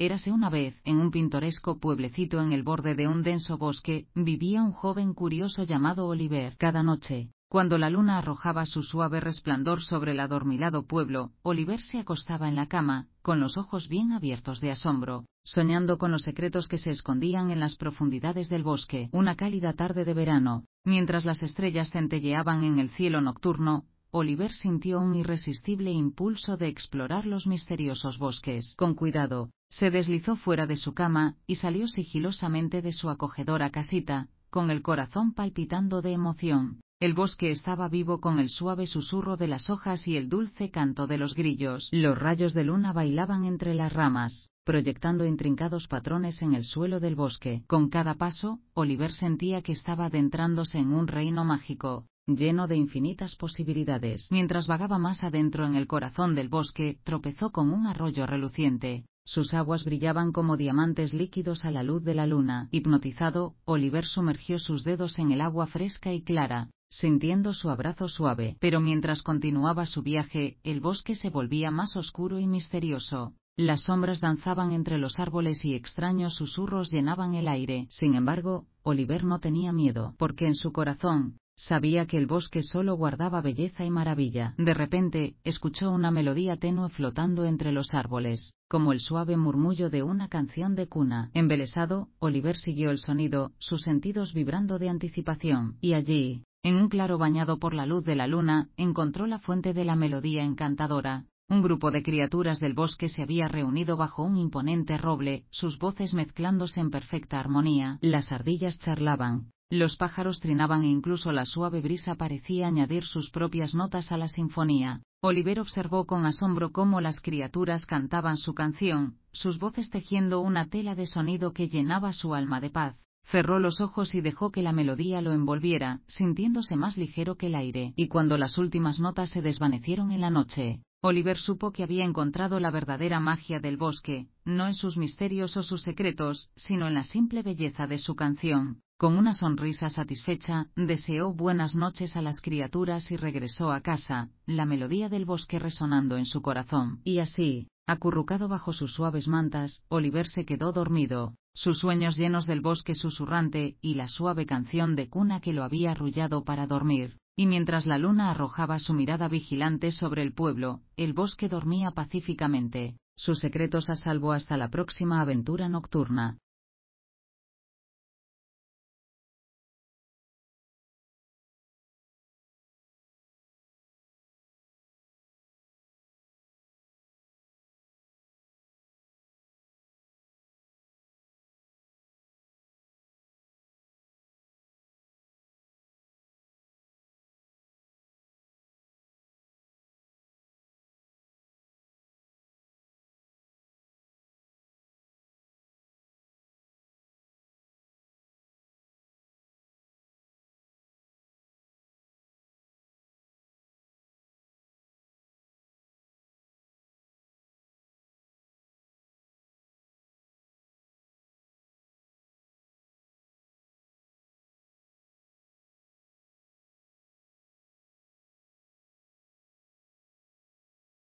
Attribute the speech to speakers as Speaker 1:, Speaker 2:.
Speaker 1: Érase una vez, en un pintoresco pueblecito en el borde de un denso bosque, vivía un joven curioso llamado Oliver. Cada noche, cuando la luna arrojaba su suave resplandor sobre el adormilado pueblo, Oliver se acostaba en la cama, con los ojos bien abiertos de asombro, soñando con los secretos que se escondían en las profundidades del bosque. Una cálida tarde de verano, mientras las estrellas centelleaban en el cielo nocturno, Oliver sintió un irresistible impulso de explorar los misteriosos bosques. Con cuidado, se deslizó fuera de su cama, y salió sigilosamente de su acogedora casita, con el corazón palpitando de emoción. El bosque estaba vivo con el suave susurro de las hojas y el dulce canto de los grillos. Los rayos de luna bailaban entre las ramas, proyectando intrincados patrones en el suelo del bosque. Con cada paso, Oliver sentía que estaba adentrándose en un reino mágico, lleno de infinitas posibilidades. Mientras vagaba más adentro en el corazón del bosque, tropezó con un arroyo reluciente. Sus aguas brillaban como diamantes líquidos a la luz de la luna. Hipnotizado, Oliver sumergió sus dedos en el agua fresca y clara, sintiendo su abrazo suave. Pero mientras continuaba su viaje, el bosque se volvía más oscuro y misterioso. Las sombras danzaban entre los árboles y extraños susurros llenaban el aire. Sin embargo, Oliver no tenía miedo, porque en su corazón, Sabía que el bosque solo guardaba belleza y maravilla. De repente, escuchó una melodía tenue flotando entre los árboles, como el suave murmullo de una canción de cuna. Embelesado, Oliver siguió el sonido, sus sentidos vibrando de anticipación, y allí, en un claro bañado por la luz de la luna, encontró la fuente de la melodía encantadora. Un grupo de criaturas del bosque se había reunido bajo un imponente roble, sus voces mezclándose en perfecta armonía. Las ardillas charlaban, los pájaros trinaban e incluso la suave brisa parecía añadir sus propias notas a la sinfonía. Oliver observó con asombro cómo las criaturas cantaban su canción, sus voces tejiendo una tela de sonido que llenaba su alma de paz. Cerró los ojos y dejó que la melodía lo envolviera, sintiéndose más ligero que el aire. Y cuando las últimas notas se desvanecieron en la noche, Oliver supo que había encontrado la verdadera magia del bosque, no en sus misterios o sus secretos, sino en la simple belleza de su canción. Con una sonrisa satisfecha, deseó buenas noches a las criaturas y regresó a casa, la melodía del bosque resonando en su corazón. Y así, acurrucado bajo sus suaves mantas, Oliver se quedó dormido, sus sueños llenos del bosque susurrante y la suave canción de cuna que lo había arrullado para dormir. Y mientras la luna arrojaba su mirada vigilante sobre el pueblo, el bosque dormía pacíficamente, sus secretos a salvo hasta la próxima aventura nocturna.